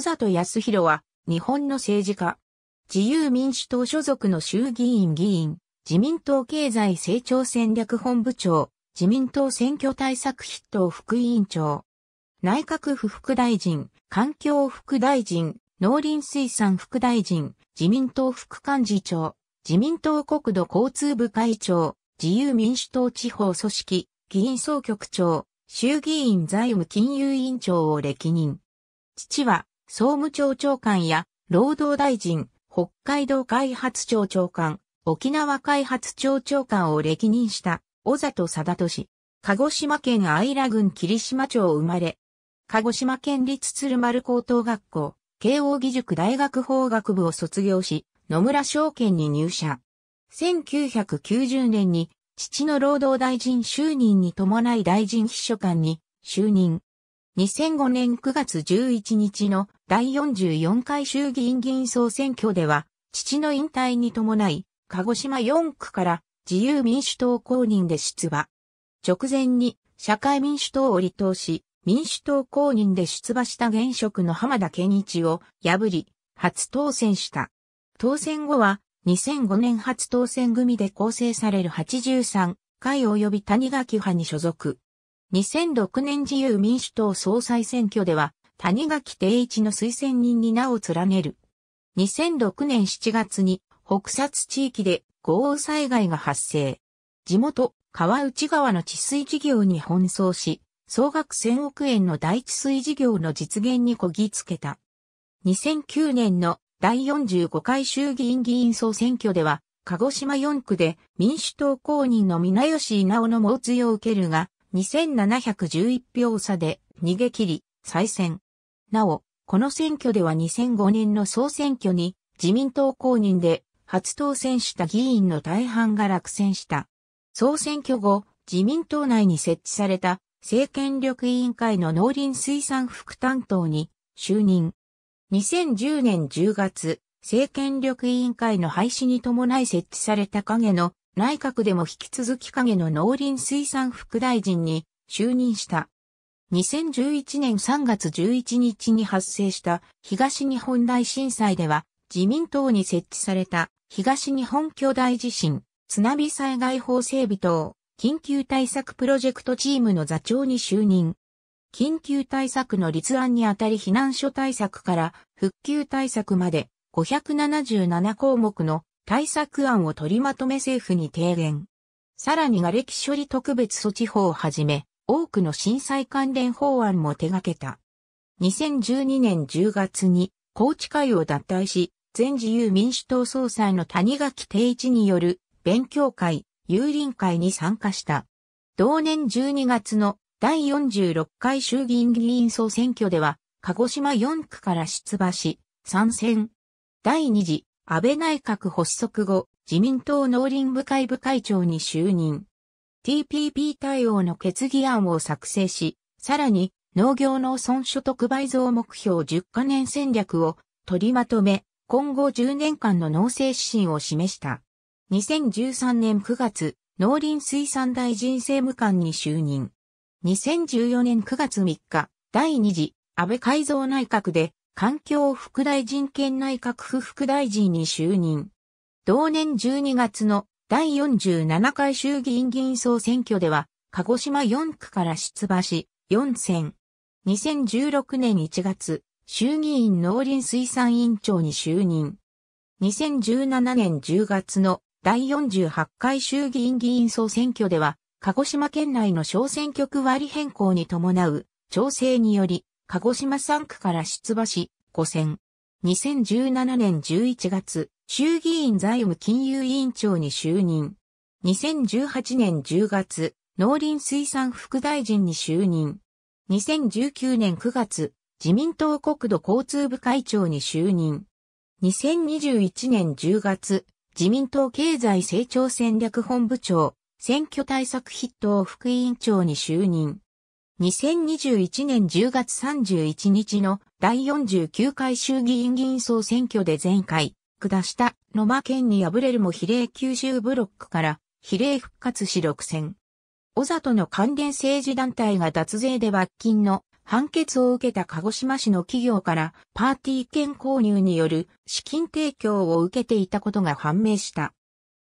小里康弘は、日本の政治家。自由民主党所属の衆議院議員、自民党経済成長戦略本部長、自民党選挙対策筆頭副委員長。内閣府副大臣、環境副大臣、農林水産副大臣、自民党副幹事長、自民党国土交通部会長、自由民主党地方組織、議員総局長、衆議院財務金融委員長を歴任。父は、総務庁長官や、労働大臣、北海道開発庁長官、沖縄開発庁長官を歴任した、小里貞俊。鹿児島県愛良郡霧島町生まれ。鹿児島県立鶴丸高等学校、慶応義塾大学法学部を卒業し、野村証券に入社。1990年に父の労働大臣就任に伴い大臣秘書官に就任。2005年9月11日の第44回衆議院議員総選挙では、父の引退に伴い、鹿児島4区から自由民主党公認で出馬。直前に社会民主党を離党し、民主党公認で出馬した現職の浜田健一を破り、初当選した。当選後は2005年初当選組で構成される83回及び谷垣派に所属。2006年自由民主党総裁選挙では谷垣定一の推薦人に名を連ねる。2006年7月に北薩地域で豪雨災害が発生。地元川内川の治水事業に奔走し、総額1000億円の大治水事業の実現にこぎつけた。2009年の第45回衆議院議員総選挙では、鹿児島4区で民主党公認の皆吉稲尾の猛追を受けるが、2711票差で逃げ切り、再選。なお、この選挙では2005年の総選挙に自民党公認で初当選した議員の大半が落選した。総選挙後、自民党内に設置された政権力委員会の農林水産副担当に就任。2010年10月、政権力委員会の廃止に伴い設置された影の内閣でも引き続き影の農林水産副大臣に就任した。2011年3月11日に発生した東日本大震災では自民党に設置された東日本巨大地震津波災害法整備等緊急対策プロジェクトチームの座長に就任。緊急対策の立案にあたり避難所対策から復旧対策まで577項目の対策案を取りまとめ政府に提言。さらに瓦礫処理特別措置法をはじめ、多くの震災関連法案も手掛けた。2012年10月に高知会を脱退し、全自由民主党総裁の谷垣定一による勉強会、有林会に参加した。同年12月の第46回衆議院議員総選挙では、鹿児島4区から出馬し、参戦。第2次安倍内閣発足後、自民党農林部会部会長に就任。TPP 対応の決議案を作成し、さらに農業農村所得倍増目標10カ年戦略を取りまとめ、今後10年間の農政指針を示した。2013年9月、農林水産大臣政務官に就任。2014年9月3日、第2次安倍改造内閣で環境副大臣兼内閣府副大臣に就任。同年12月の第47回衆議院議員総選挙では、鹿児島4区から出馬し、4選。2016年1月、衆議院農林水産委員長に就任。2017年10月の第48回衆議院議員総選挙では、鹿児島県内の小選挙区割り変更に伴う調整により、鹿児島3区から出馬し、5選。2017年11月、衆議院財務金融委員長に就任。2018年10月、農林水産副大臣に就任。2019年9月、自民党国土交通部会長に就任。2021年10月、自民党経済成長戦略本部長、選挙対策筆頭副委員長に就任。2021年10月31日の第49回衆議院議員総選挙で前回下した野間県に敗れるも比例九州ブロックから比例復活し6選。小里の関連政治団体が脱税で罰金の判決を受けた鹿児島市の企業からパーティー券購入による資金提供を受けていたことが判明した。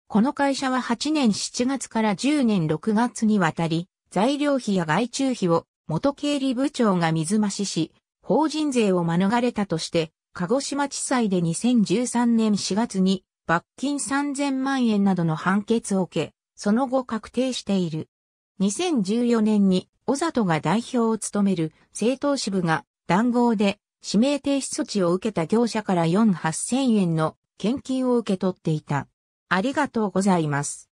この会社は8年7月から10年6月にわたり、材料費や外注費を元経理部長が水増しし、法人税を免れたとして、鹿児島地裁で2013年4月に罰金3000万円などの判決を受け、その後確定している。2014年に小里が代表を務める政党支部が談合で指名停止措置を受けた業者から4、8000円の献金を受け取っていた。ありがとうございます。